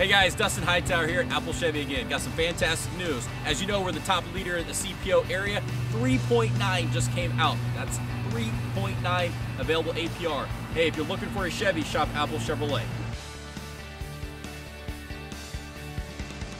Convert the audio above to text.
Hey guys, Dustin Hightower here at Apple Chevy again. Got some fantastic news. As you know, we're the top leader in the CPO area. 3.9 just came out. That's 3.9 available APR. Hey, if you're looking for a Chevy, shop Apple Chevrolet.